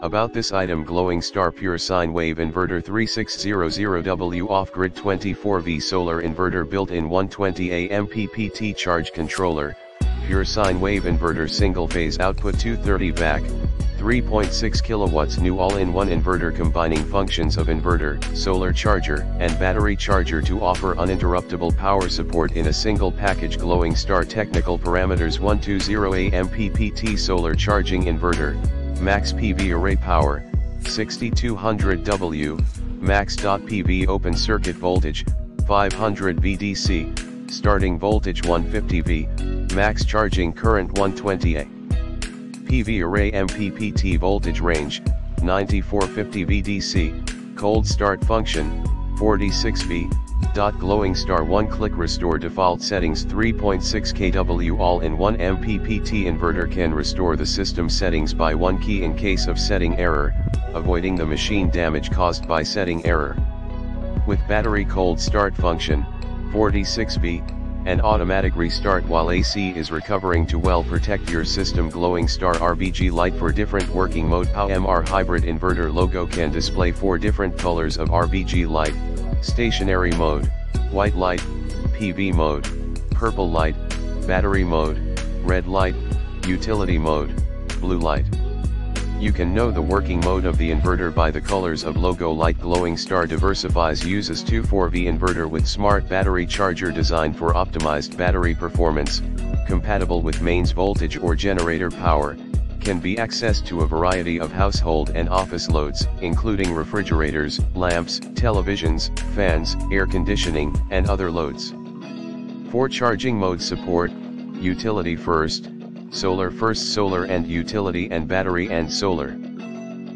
About this item glowing star pure sine wave inverter 3600W off-grid 24V solar inverter built-in 120A MPPT charge controller, pure sine wave inverter single phase output 230 VAC, 3.6 kilowatts new all-in-one inverter combining functions of inverter, solar charger, and battery charger to offer uninterruptible power support in a single package glowing star technical parameters 120A MPPT solar charging inverter, max PV array power, 6200W, max.PV open circuit voltage, 500 VDC, starting voltage 150V, max charging current 120A. PV array MPPT voltage range, 9450 VDC, cold start function, 46V, dot glowing star 1 click restore default settings 3.6 kW all-in-one MPPT inverter can restore the system settings by one key in case of setting error, avoiding the machine damage caused by setting error. With battery cold start function, 46V, an automatic restart while AC is recovering to well protect your system glowing star RBG light for different working mode PowMr hybrid inverter logo can display four different colors of RBG light, stationary mode, white light, PV mode, purple light, battery mode, red light, utility mode, blue light. You can know the working mode of the inverter by the colors of logo light glowing star diversifies uses 24V inverter with smart battery charger designed for optimized battery performance, compatible with mains voltage or generator power, can be accessed to a variety of household and office loads, including refrigerators, lamps, televisions, fans, air conditioning, and other loads. For charging mode support, utility first, solar first solar and utility and battery and solar.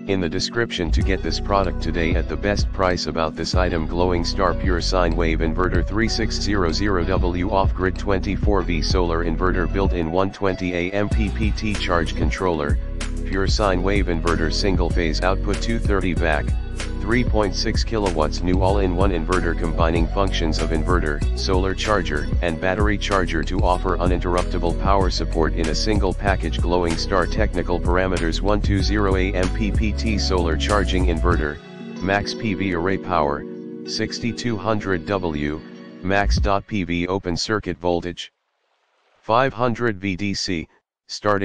In the description to get this product today at the best price about this item glowing star pure sine wave inverter 3600W off-grid 24V solar inverter built-in 120A MPPT charge controller, pure sine wave inverter single phase output 230 VAC, 3.6 kilowatts new all-in-one inverter combining functions of inverter, solar charger, and battery charger to offer uninterruptible power support in a single package glowing star technical parameters 120A MPPT solar charging inverter, max PV array power, 6200W, max.PV open circuit voltage, 500 VDC, starting